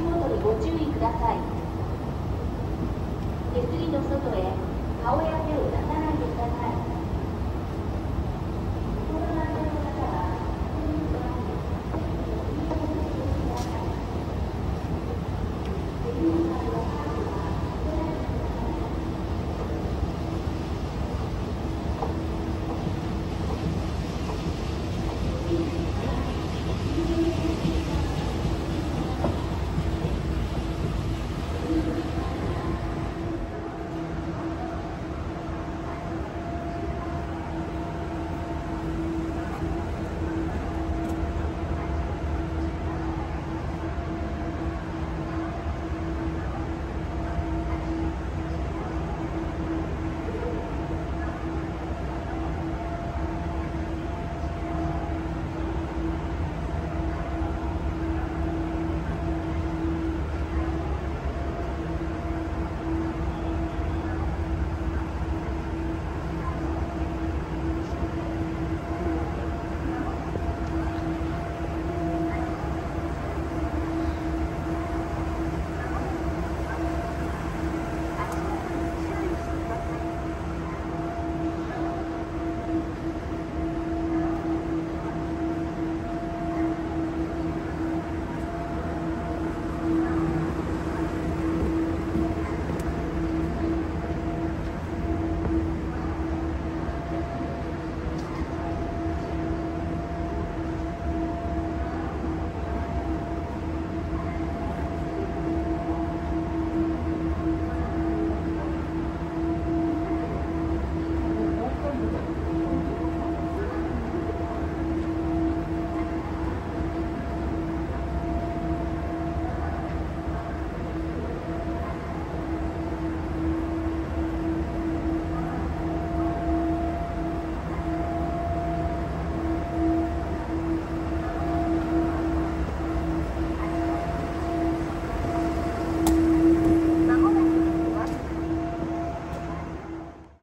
足元にご注意ください。手すりの外へ顔や手を出さないでください。